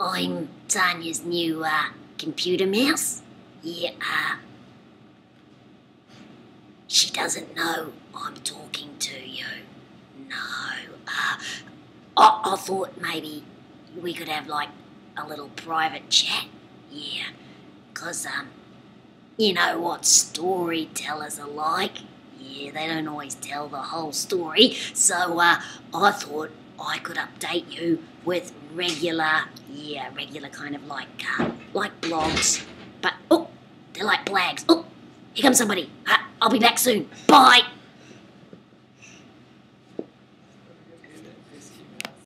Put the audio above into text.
I'm Tanya's new uh, computer mouse. Yeah, uh, she doesn't know I'm talking to you. No, uh, I, I thought maybe we could have like a little private chat. Yeah, because, um, you know what storytellers are like. Yeah, they don't always tell the whole story. So, uh, I thought I could update you with regular, yeah, regular kind of like, uh, like blogs. But, oh, they're like blags. Oh, here comes somebody. Uh, I'll be back soon. Bye.